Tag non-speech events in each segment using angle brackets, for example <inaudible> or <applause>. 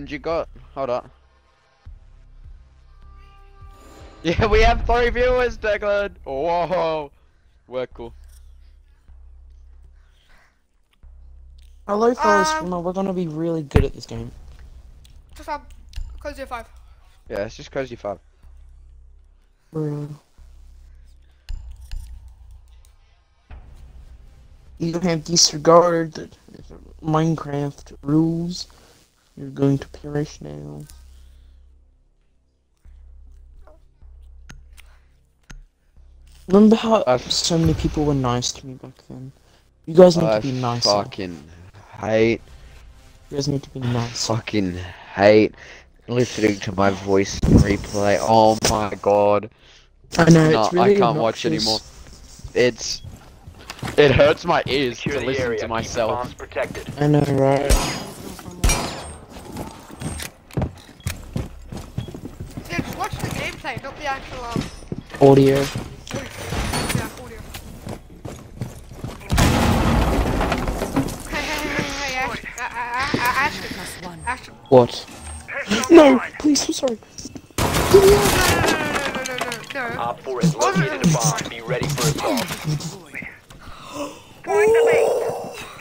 And you got. Hold up. <laughs> Yeah, we have three viewers, Declan. Whoa. We're cool. Hello, fellas. Um, We're gonna be really good at this game. Just um, close your five. Yeah, it's just cause you five. Bro. You have disregarded the Minecraft rules. You're going to perish now. Remember how I've- so many people were nice to me back then? You guys need I to be nicer. fucking hate, You guys need to be nice. fucking hate listening to my voice replay. Oh my god. I know, No, it's really I can't watch obnoxious. anymore. It's. It hurts my ears Secure to listen area. to Keep the myself. bombs protected. I know, right? Yeah, just watch not the actual um. Audio. voice. Yeah, audio. Hey, hey, hey, hey, hey, Ashton, uh, uh, uh, Ashton, Ashton. What? No, please, I'm sorry. No, no, no, no, no, no, no, no. Op 4 has located a bomb. Be ready for assault.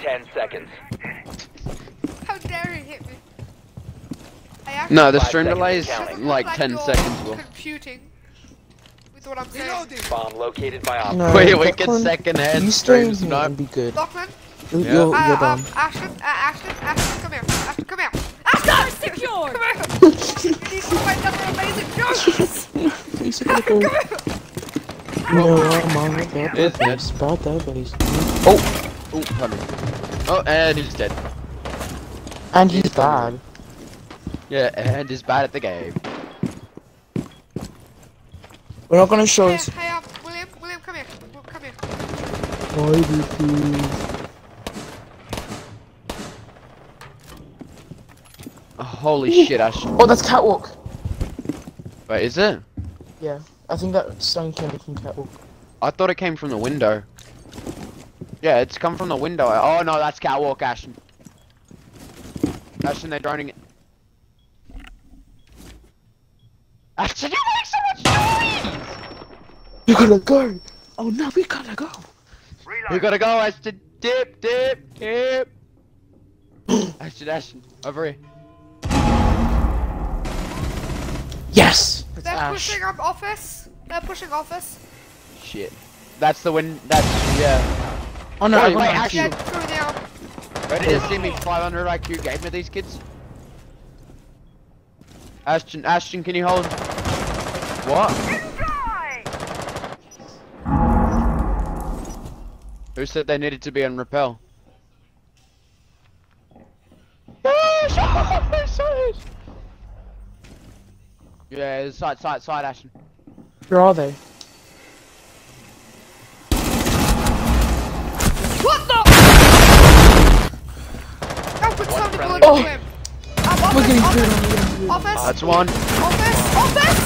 Ten seconds. How dare he hit me? Hey, Ashton, No, the stream delay is counting. doesn't look like 10 you're seconds. Will. Computing with what I'm saying. Bomb located by Op. No, Wait, we get second hand You stay in streams, here no? be good. Lachlan, You're, you're, uh, you're um. Ashton, uh, Ashton, Ashton, come here. Ashton, come here. Ashton, secured. Come here. <laughs> you need to find another amazing joke. Please, I gotta go. No, I'm on with that It's dead. place. Bad that place. Oh! Oh, pardon. Oh, and he's dead. And he's bad. Yeah, and he's bad at the game. We're not gonna show Hey, us. hey, um, William, William, come here. Will- Come here. Why did you? Oh, holy shit, Ash. Oh, that's catwalk. Wait, is it? Yeah, I think that stone came from catwalk. I thought it came from the window. Yeah, it's come from the window. Oh no, that's catwalk, Ashton. Ashton, they're droning it. Ashton, you make so much noise! You gotta go. Oh no, we gotta go. You gotta go, Ashton. Dip, dip, dip. <gasps> Ashton, Ashton, over here. Yes. It's They're Ash. pushing up office. They're pushing office. Shit. That's the win. That's yeah. Oh no, Wait, I got wait, my Ash- Yeah, shield. through the um, Ready to see me 500 IQ game with these kids? Ashton, Ashton, can you hold? What? Who said they needed to be on rappel? <laughs> Yeah, side, side, side, Ashton. Where are they? What the? Oh, put so many friendly bullets into him. We're getting office, good. office, I'm getting good. office, That's one. office, office.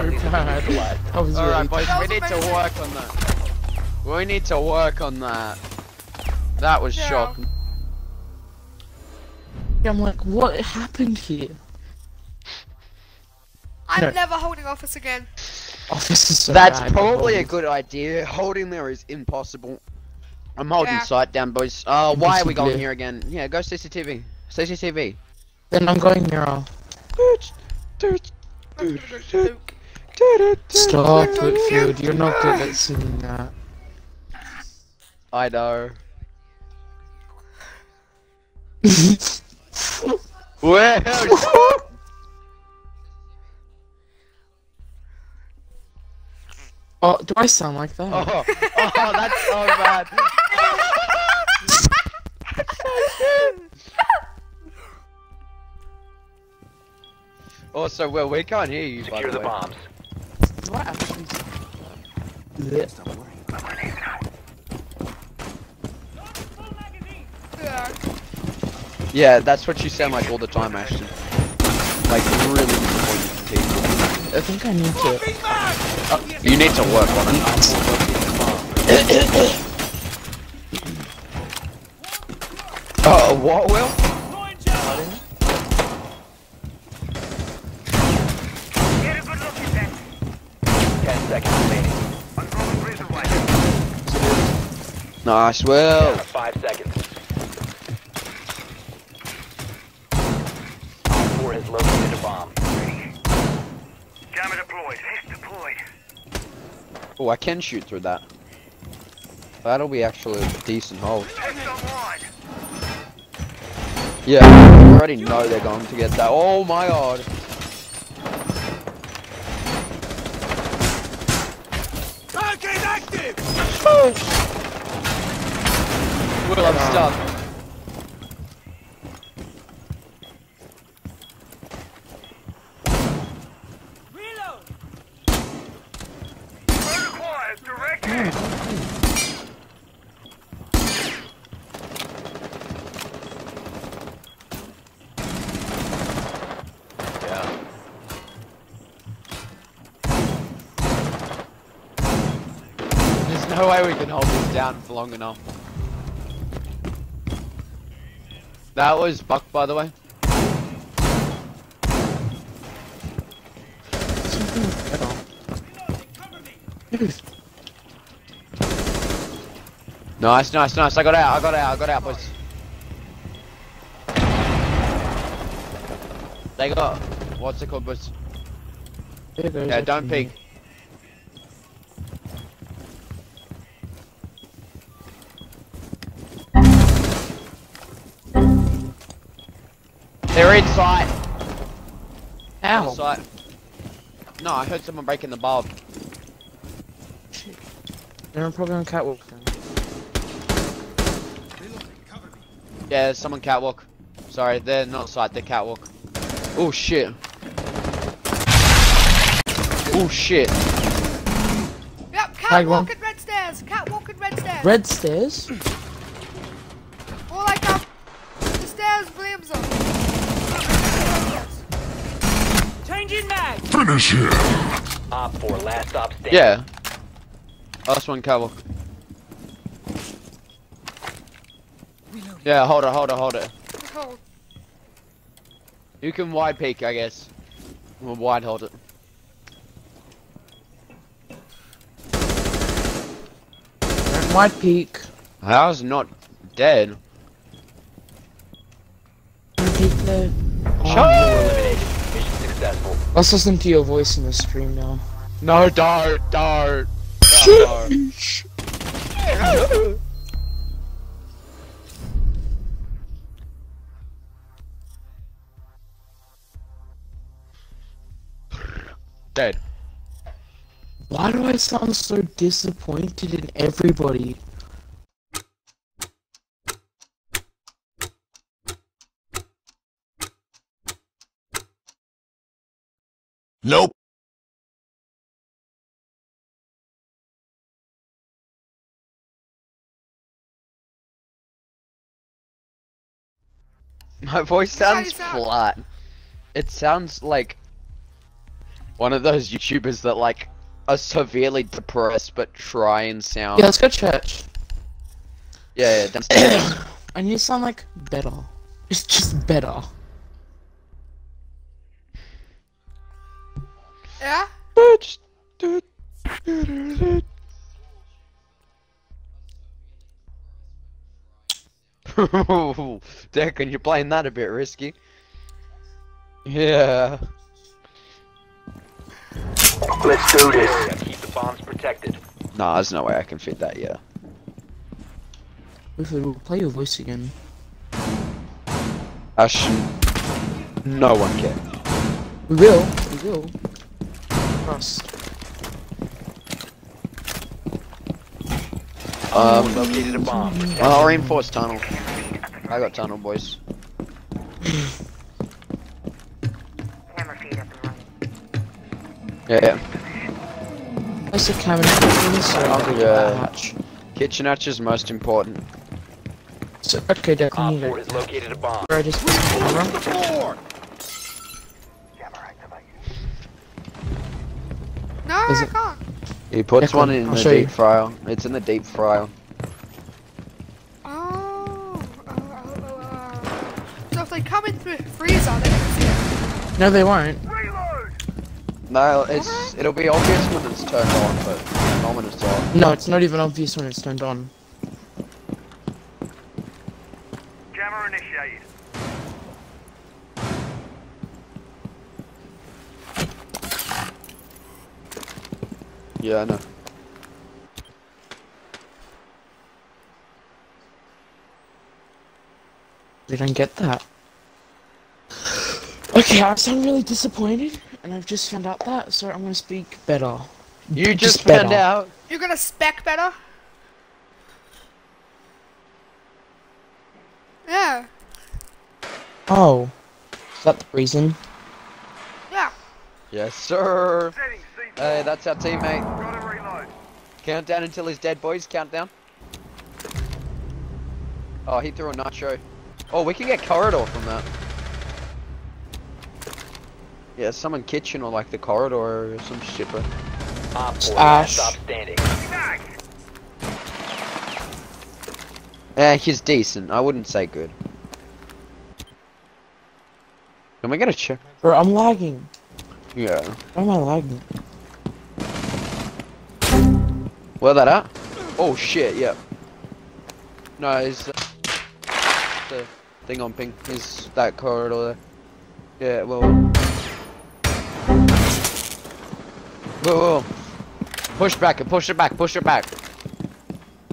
Friendlies have been neutralized. I was really. Alright, boys, we was need to work on that. We need to work on that. That was Yeah. shocking. I'm like, what happened here? I'm No. never holding office again. This is so That's bad. probably a good idea. Holding there is impossible. I'm holding Yeah. sight down, boys. Uh, why are we going here again? Yeah, go CCTV. CCTV. Then I'm going mirror. I'm gonna go Luke. Stop Don't it, you- dude. You're not good at singing that. I know. Well, <laughs> oh, do I sound like that? oh, oh, that's so bad. <laughs> Also, well, we can't hear you. by Secure the the way. bombs. Do I actually sound like that? Yeah. Yeah, that's what you sound like all the time, Ashton. Like really disappointed in people. I think I need to. Uh, you need to work on it. Oh, <coughs> what, Will? Nice, Down Will. to five seconds. Four has located a bomb. Jammer deployed. Hiss deployed. Oh, I can shoot through that. That'll be actually a decent hold. Yeah, I already know they're going to get that. Oh my god. Oh, Will, I'm stuck. Fire acquired. Direct. Yeah. There's no way we can hold this down for long enough. That was Buck, by the way. Something better. Dude, Nice, nice, nice. I got out, I got out, I got out, boys. They got, what's it called, boys? goes Yeah, don't peek. They're inside. Ow! Inside. No, I heard someone breaking the bulb. They're probably on catwalk then. Yeah, there's someone catwalk. Sorry, they're not side, they're catwalk. Oh shit. Oh shit. Yep, catwalk at red stairs. Catwalk at red stairs. Red stairs? Or like um, the stairs Williams on. Op 4, last stop standing. Yeah. Last one catwalk. Yeah, hold it, hold it, hold it. Hold. You can wide peek, I guess. Or wide hold it. White peek. I was not dead. Peek there. Let's listen to your voice in the stream now. No, dart, dart. dart. Dead. Why do I sound so disappointed in everybody? Nope. <laughs> My voice sounds does it sound? flat. It sounds like one of those YouTubers that like are severely depressed but try and sound. Yeah, let's go church. yeah, yeah downstairs. <coughs> I need sound like better. It's just better. Yeah. Declan, you're playing that a bit risky. Yeah. Let's do this. Keep the bombs protected. Nah, there's no way I can fit that. Yeah. Clifford, we'll play your voice again. Ash. No one can. We will. We will. Trust. Um, Located a bomb. Protect I'll reinforce tunnel. I got tunnel, boys. Camera feed up and running. Yeah. Place a cabinet in this, so I'll go to hatch. Kitchen hatch is most important. So, okay, Declan, Op 4 go. has located a bomb. Where I just camera. Is I it- He puts Yeah, one come, in I'll the show deep you. fryer. It's in the deep fryer. Oh. Oh, oh. oh. So if they come in through freezer, they it. No, they won't. No, it's it'll be obvious when it's turned on, but not when it's off. No, it's not even obvious when it's turned on. Jammer initiated. Yeah, I know. They don't get that. Okay, I sound really disappointed, and I've just found out that, so I'm gonna speak better. You Just just found better. out. You're gonna spec better? Yeah. Oh, is that the reason? Yeah. Yes, sir. Setting C4. Hey, that's our teammate. Gotta reload. Countdown until he's dead, boys. Countdown. Oh, he threw a nitro. Oh, we can get corridor from that. Yeah, someone kitchen or like the corridor or some shit, bro. Op 4 Ash. stop standing. Back! Eh, he's decent. I wouldn't say good. Can we get a check? Bro, I'm lagging. Yeah. Why am I lagging? Where that at? Oh shit, yep. No, it's uh, the thing on ping. Is that corridor there? Yeah, well. Whoa, whoa. Push back, and push it back, push it back.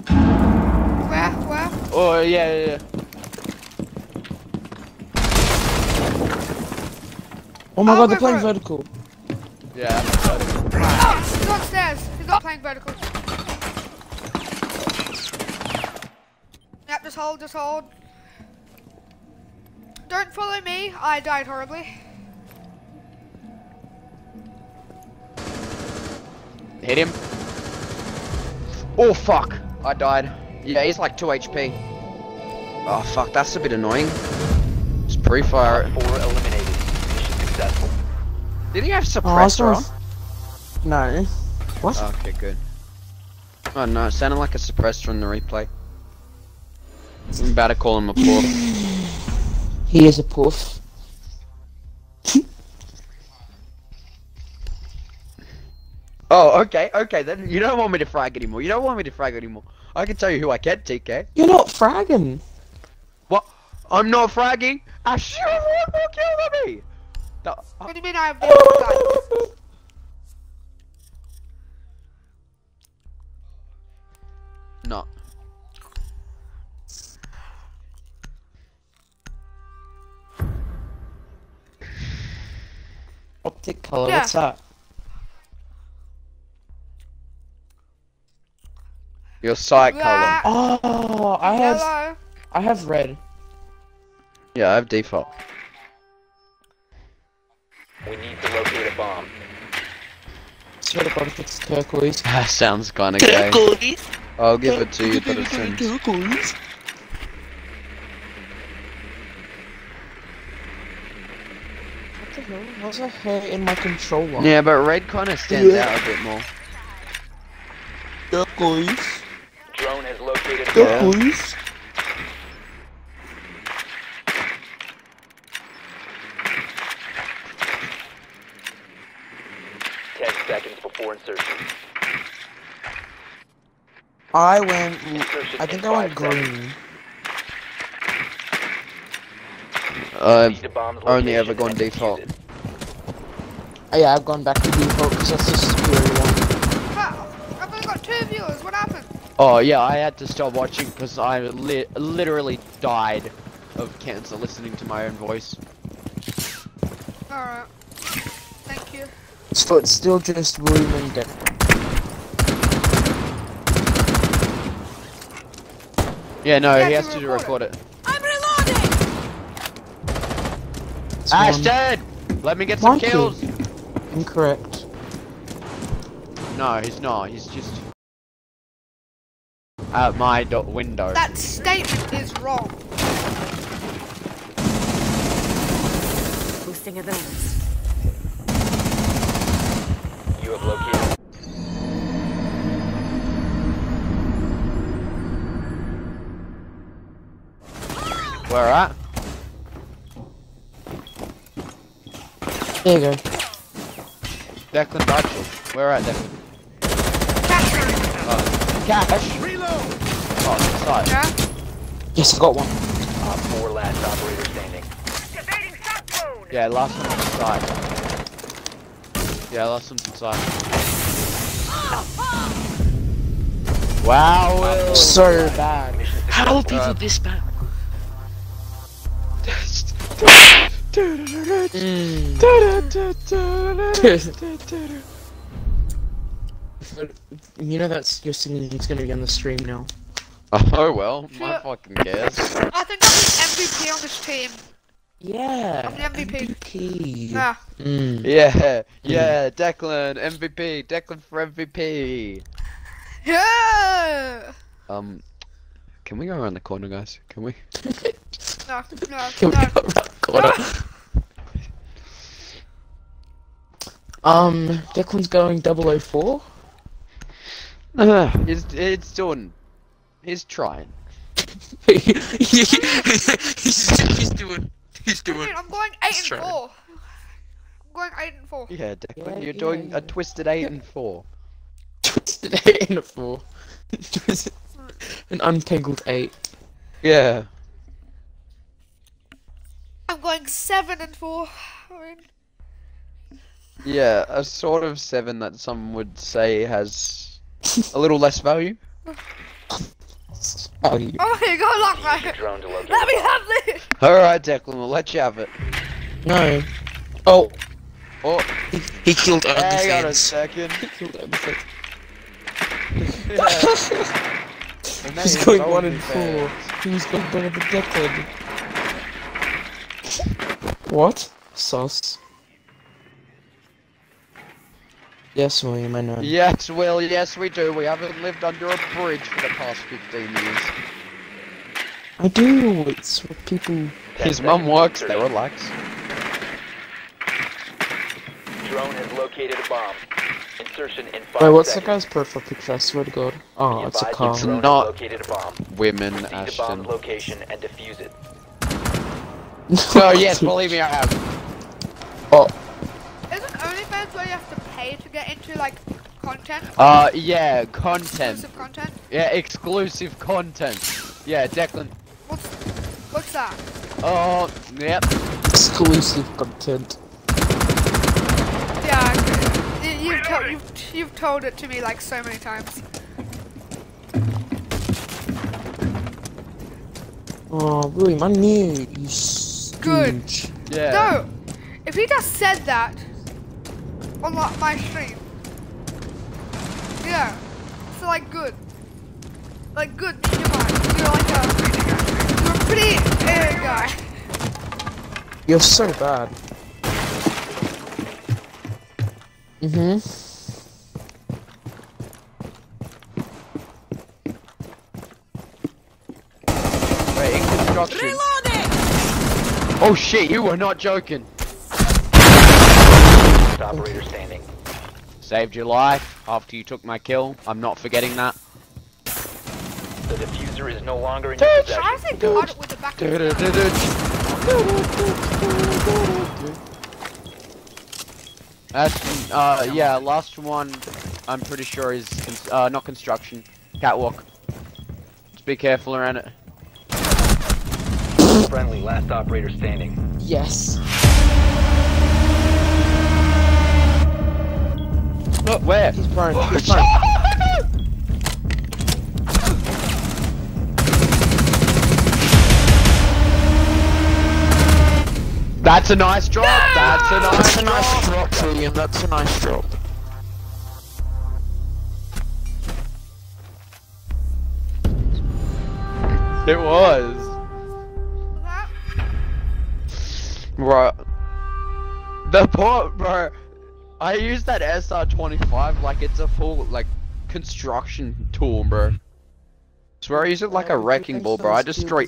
Where? Where? Oh, yeah, yeah, yeah. Oh my Oh, god, they're wait, playing wait. vertical. Yeah. Oh, he's upstairs. He's not playing vertical. Yep, just hold, just hold. Don't follow me. I died horribly. Hit him. Oh, fuck. I died. Yeah, he's like 2 HP. Oh, fuck, that's a bit annoying. Just pre-fire it. 4 eliminated. Mission successful. Did he have Oh, suppressor on? No. What? Okay, good. Oh no, it sounded like a suppressor in the replay. I'm about to call him a poof. He is a poof. Oh, okay, okay, then you don't want me to frag anymore. You don't want me to frag anymore. I can tell you who I can, TK. You're not fragging. What? I'm not fragging. I shoot one more kill than me. No, uh, What do you mean I have the guns? no. <laughs> Optic color, Yeah. what's that? Your sight color. Oh, I have, yellow. I have red. Yeah, I have default. We need to locate a bomb. Swear to God, if it's turquoise. <laughs> That sounds kinda gay. I'll give it to you, but it's in. Turquoise. What the hell? What's a hair in my controller? Yeah, but red kinda stands out a bit more. Turquoise. Drone has located a bomb. Turquoise. Ten seconds before insertion. I went. Insertion I think I went green. seconds. green. Uh, I've Proceed to bomb's only ever gone and default. Oh, yeah, I've gone back to default because that's the superior one. Wow, I've only got two viewers. What happened? Oh yeah, I had to stop watching because I li literally died of cancer listening to my own voice. Alright. Thank you. So it's still just William and Dick. Yeah, no, he has to record record it. I'm It's Ash one. dead! Let me get some Monkey. kills! Incorrect. No, he's not. He's just at my do window. That statement is wrong. Boosting adrenaline. You have located. Where at? There you go. Declan Dodgel. Where at Declan? Oh. Cash. Reload. Oh, side. Yeah? Yes, I got one. Op 4 last operator standing. Activating shock zone. Yeah, last one's inside. Yeah, last one's inside. Wow, Will. So bad. Mission How are people uh, this bad? <laughs> Mm. you know that's your singing is gonna be on the stream now. Oh well, my Shit. fucking guess. I think I'm the MVP on this team. Yeah. I'm the MVP. MVP. Yeah. Mm. Yeah, yeah, Declan, MVP, Declan for MVP. Yeah! Um, can we go around the corner, guys? Can we? No, no, Can we no. go around the corner? <laughs> Um, Declan's going 004. it's he's doing, he's trying. he's, <laughs> he's doing. He's Dude, doing. I'm going 8 and trying. 4. I'm going 8 and 4. Yeah, Declan, Yeah, you're yeah, doing yeah. a twisted eight and four. Twisted 8 and a 4. <laughs> Twisted- An untangled 8. Yeah. I'm going 7 and 4. I mean, Yeah, a sort of seven that some would say has a little less value. <laughs> Oh, you. oh, you got luck, Use your mate. drone to locate. Let me have this! Alright, Declan, we'll let you have it. No. Oh, Oh, oh. he, he killed hang on a second. He killed OnlyFans. <laughs> And He's going 1 and 4. He was going better than Declan. What? Sauce. Yes, William, I know. Yes, Will, yes we do. We haven't lived under a bridge for the past 15 years. I do. It's what people. Ten His mum works they there, insertion. relax. Drone has located a bomb. Insertion in five Wait, what's the seconds. guy's profile picture? I swear to God. Oh, Be it's a car. your drone has not- located a bomb. Women, Proceed to Ashton. bomb's location and defuse it. <laughs> Oh, yes, believe me, I have. Oh, Isn't OnlyFans where you have to pay to get into, like, content? Uh, yeah, content. Exclusive content? Yeah, exclusive content. Yeah, Declan. What's, what's that? Oh, yep. exclusive content. Yeah, okay. you, you've, to- you've, you've told it to me, like, so many times. Oh, William, my knew you. Good. Yeah. No! If he just said that on like, my stream. Yeah. So like good. Like good in your mind. You're like a you're a pretty uh, guy. You're so bad. Mm-hmm. Wait, in construction. Oh shit, you were not joking. Operator standing. Saved your life after you took my kill. I'm not forgetting that. The defuser is no longer in your I possession. <laughs> think got it with the back. Ashton, uh, yeah, last one, I'm pretty sure is, uh, not construction, catwalk. Just be careful around it. Friendly, last operator standing. Yes. Look, where? He's prone. <laughs> He's prone. That's a nice drop, that's a nice That's a drop. nice drop, William. That's a nice drop. It was. Bro. The port, bro. I use that SR25 like it's a full, like, construction tool, bro. Swear I use it like a wrecking ball, bro. I destroy